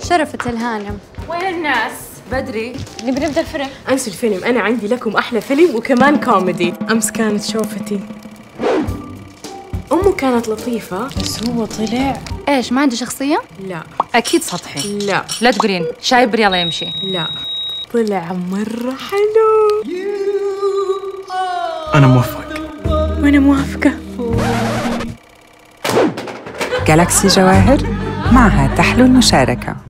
شرفت الهانم. وين الناس؟ بدري. نبي نبدأ الفيلم. انسوا الفيلم. أنا عندي لكم أحلى فيلم وكمان كوميدي. أمس كانت شوفتي. أمه كانت لطيفة. بس هو طلع. إيش ما عنده شخصية؟ لا. أكيد سطحي. لا. لا تقولين شايب يلا يمشي. لا. طلع مرة حلو. أنا موفق وأنا موافقة. جالاكسي جواهر معها تحلو المشاركة